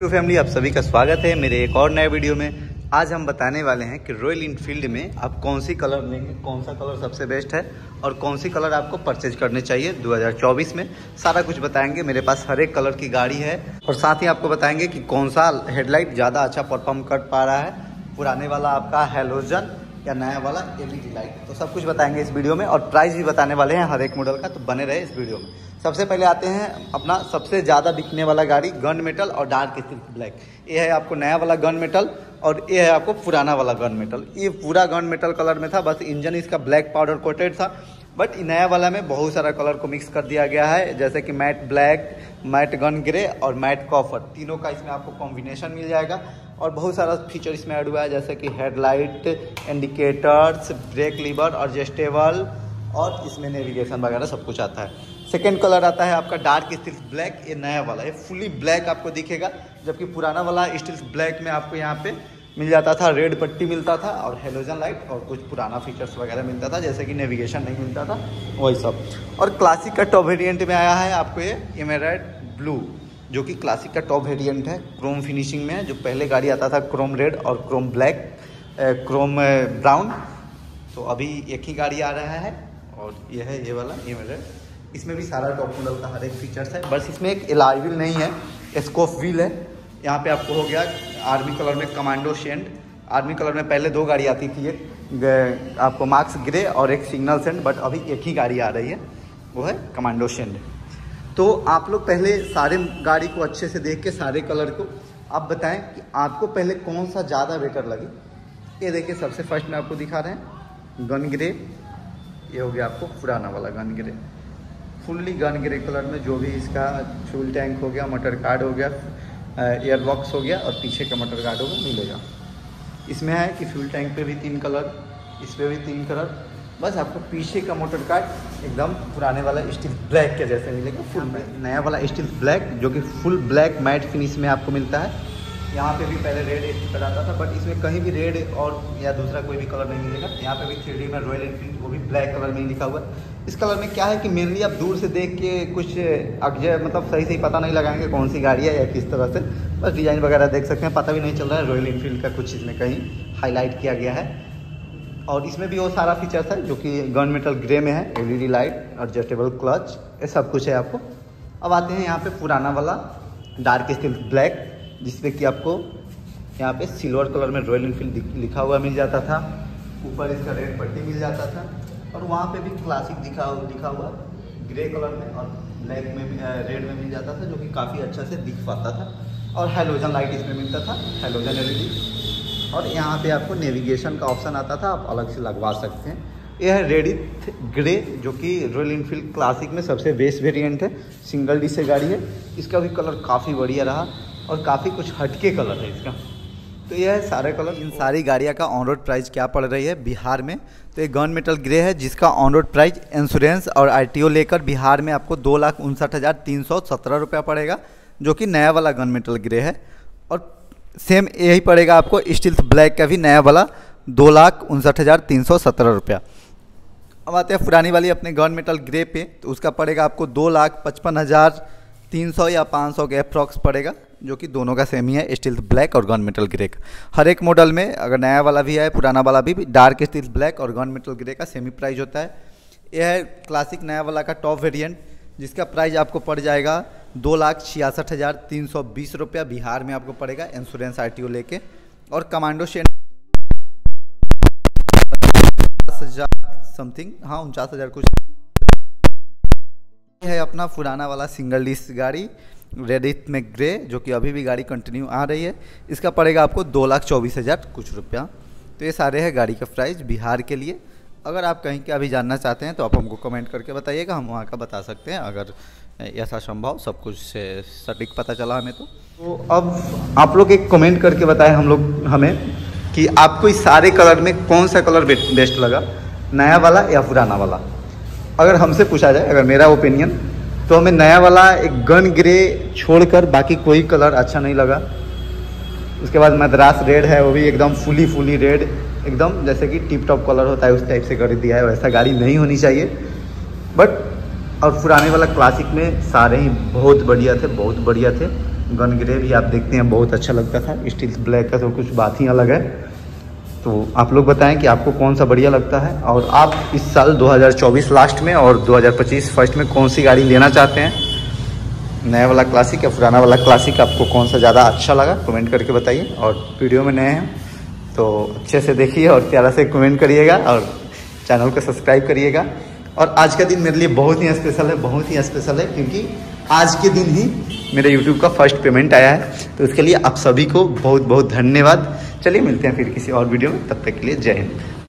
Family आप सभी का स्वागत है मेरे एक और नए वीडियो में। आज हम बताने वाले हैं कि रॉयल इनफील्ड में आप कौन सी कलर लेंगे, कौन सा कलर सबसे बेस्ट है और कौन सी कलर आपको परचेज करने चाहिए 2024 में। सारा कुछ बताएँगे, मेरे पास हर एक कलर की गाड़ी है और साथ ही आपको बताएँगे कि कौन सा हेडलाइट ज़्यादा अच्छा परफॉर्म कर पा रहा है। पुराने वाला आपका हेलोजन या नया वाला एलईडी लाइट तो सब कुछ बताएँगे इस वीडियो में और प्राइस भी बताने वाले हैं हर एक मॉडल का तो बने रहे इस वीडियो में। सबसे पहले आते हैं अपना सबसे ज़्यादा बिकने वाला गाड़ी गन मेटल और डार्क सिल्क ब्लैक ये है आपको नया वाला गन मेटल और ये है आपको पुराना वाला गन मेटल ये पूरा गन मेटल कलर में था, बस इंजन इसका ब्लैक पाउडर कोटेड था बट नया वाला में बहुत सारा कलर को मिक्स कर दिया गया है, जैसे कि matte black matte gun grey और मैट कॉफर तीनों का इसमें आपको कॉम्बिनेशन मिल जाएगा। और बहुत सारा फीचर इसमें ऐड हुआ है, जैसे कि हेडलाइट इंडिकेटर्स ब्रेक लीवर और जेस्टेबल और इसमें नेविगेशन वगैरह सब कुछ आता है। सेकेंड कलर आता है आपका डार्क स्टिल्स ब्लैक ये नया वाला, ये फुली ब्लैक आपको दिखेगा, जबकि पुराना वाला स्टिल्स ब्लैक में आपको यहाँ पे मिल जाता था रेड पट्टी मिलता था और हेलोजन लाइट और कुछ पुराना फीचर्स वगैरह मिलता था, जैसे कि नेविगेशन नहीं मिलता था, वही सब। और क्लासिक का टॉप वेरियंट में आया है आपको ये इमेराइड ब्लू जो कि क्लासिक का टॉप वेरिएंट है। क्रोम फिनिशिंग में है, जो पहले गाड़ी आता था क्रोम रेड और क्रोम ब्लैक क्रोम ब्राउन तो अभी एक ही गाड़ी आ रहा है और ये है ये वाला इमेराइड इसमें भी सारा टॉप मॉडल का हर एक फीचर्स है। बस इसमें एक एलाई व्हील नहीं है स्कोफ व्हील है। यहाँ पे आपको हो गया आर्मी कलर में कमांडो शेंड आर्मी कलर में पहले दो गाड़ी आती थी, एक आपको मार्क्स ग्रे और एक सिग्नल सेंड बट अभी एक ही गाड़ी आ रही है, वो है कमांडो शेंड तो आप लोग पहले सारे गाड़ी को अच्छे से देख के, सारे कलर को। आप बताएँ कि आपको पहले कौन सा ज़्यादा बेटर लगे? ये देखिए, सबसे फ़र्स्ट में आपको दिखा रहे हैं। Gun grey. ये हो गया आपको पुराना वाला gun grey. Fully gun grey colour में जो भी इसका फ्यूल टैंक हो गया, मटर कार्ड हो गया एयर बॉक्स हो गया और पीछे का मटर कार्ड होगा मिलेगा। इसमें है कि फ्यूल टैंक पे भी तीन कलर, इस पर भी तीन कलर। बस आपको पीछे का मोटर कार्ड एकदम पुराने वाला स्टील ब्लैक के जैसे मिलेगा फुल नया वाला स्टील ब्लैक जो कि फुल ब्लैक मैट फिनिश में आपको मिलता है। यहाँ पे भी पहले रेड स्टिकर आता था बट इसमें कहीं भी रेड और या दूसरा कोई भी कलर नहीं मिलेगा। यहाँ पे भी थ्री में रॉयल एनफील्ड वो भी ब्लैक कलर में ही लिखा हुआ है। इस कलर में क्या है कि मेनली आप दूर से देख के कुछ अगजय मतलब सही सही पता नहीं लगाएँगे कौन सी गाड़ी है या किस तरह से। बस डिज़ाइन वगैरह देख सकते हैं पता भी नहीं चल रहा है रॉयल इनफील्ड का कुछ इसमें कहीं हाईलाइट किया गया है। और इसमें भी वो सारा फीचर्स है, जो कि गन मेटल ग्रे में है एलईडी लाइट एडजस्टेबल क्लच ये सब कुछ है आपको। अब आते हैं यहाँ पे पुराना वाला डार्क स्टील ब्लैक जिसमें कि आपको यहाँ पे सिल्वर कलर में रॉयल इनफील्ड लिखा हुआ मिल जाता था। ऊपर इसका रेड पट्टी मिल जाता था। और वहाँ पे भी क्लासिक दिखा लिखा हुआ ग्रे कलर में और ब्लैक में भी रेड में मिल जाता था, जो कि काफ़ी अच्छा से दिख पाता था। और हेलोजन लाइट इसमें मिलता था हेलोजन एलईडी और यहाँ पे आपको नेविगेशन का ऑप्शन आता था, आप अलग से लगवा सकते हैं। यह है रेडिथ ग्रे जो कि रॉयल इनफील्ड क्लासिक में सबसे बेस्ट वेरिएंट है। सिंगल डी से गाड़ी है। इसका भी कलर काफ़ी बढ़िया रहा और काफ़ी कुछ हटके कलर है इसका। तो यह है सारे कलर इन सारी गाड़ियाँ का ऑन रोड प्राइस क्या पड़ रही है? बिहार में। तो ये गन मेटल ग्रे है, जिसका ऑन रोड प्राइस इंश्योरेंस और आरटीओ लेकर बिहार में आपको दो लाख उनसठ हज़ार तीन सौ सत्रह रुपया पड़ेगा, जो कि नया वाला गन मेटल ग्रे है। और सेम यही पड़ेगा आपको स्टील्स ब्लैक का भी नया वाला, दो लाख उनसठ हज़ार तीन सौ सत्रह रुपया। अब आते हैं पुरानी वाली अपने गन मेटल ग्रे पे तो उसका पड़ेगा आपको दो लाख पचपन हज़ार तीन सौ या पाँच सौ के अप्रॉक्स पड़ेगा, जो कि दोनों का सेम ही है, स्टील ब्लैक और गन मेटल ग्रे का। हर एक मॉडल में, अगर नया वाला भी है पुराना वाला भी डार्क स्टील ब्लैक और गन मेटल ग्रे का सेमी प्राइस होता है। यह है क्लासिक नया वाला का टॉप वेरिएंट जिसका प्राइस आपको पड़ जाएगा दो लाख छियासठ हज़ार तीन सौ बीस रुपया बिहार में आपको पड़ेगा इंश्योरेंस आर टी ओ लेके। और कमांडो शेन हज़ार समथिंग हाँ उनचास हज़ार कुछ। है अपना पुराना वाला सिंगल डिस्क गाड़ी रेडिट में ग्रे जो कि अभी भी गाड़ी कंटिन्यू आ रही है। इसका पड़ेगा आपको दो लाख चौबीस हज़ार कुछ रुपया। तो ये सारे हैं गाड़ी का प्राइस बिहार के लिए। अगर आप कहीं का भी जानना चाहते हैं तो आप हमको कमेंट करके बताइएगा, हम वहाँ का बता सकते हैं, अगर ऐसा संभव सब कुछ सटीक पता चला हमें तो। तो अब आप लोग एक कमेंट करके बताएँ हम लोग, हमें, कि आपको इस सारे कलर में कौन सा कलर बेस्ट लगा, नया वाला या पुराना वाला? अगर हमसे पूछा जाए, अगर मेरा ओपिनियन तो हमें नया वाला एक गन ग्रे छोड़कर बाकी कोई कलर अच्छा नहीं लगा। उसके बाद मद्रास रेड है, वो भी एकदम फुली फुली रेड, एकदम जैसे कि टिप टॉप कलर होता है, उस टाइप से कर दिया है, वैसा गाड़ी नहीं होनी चाहिए। बट और पुराने वाला क्लासिक में सारे ही बहुत बढ़िया थे, बहुत बढ़िया थे। गन ग्रे भी आप देखते हैं, बहुत अच्छा लगता था। स्टील ब्लैक का तो कुछ बात ही अलग है। तो आप लोग बताएँ कि आपको कौन सा बढ़िया लगता है, और आप इस साल 2024 लास्ट में और 2025 फ़र्स्ट में कौन सी गाड़ी लेना चाहते हैं? नया वाला क्लासिक या पुराना वाला क्लासिक आपको कौन सा ज़्यादा अच्छा लगा कमेंट करके बताइए। और वीडियो में नए हैं तो अच्छे से देखिए और प्यारा से कमेंट करिएगा और चैनल को सब्सक्राइब करिएगा। और आज का दिन मेरे लिए बहुत ही स्पेशल है, बहुत ही स्पेशल है, क्योंकि आज के दिन ही मेरे यूट्यूब का फ़र्स्ट पेमेंट आया है। तो उसके लिए आप सभी को बहुत बहुत धन्यवाद। चलिए मिलते हैं फिर किसी और वीडियो में, तब तक के लिए जय हिंद।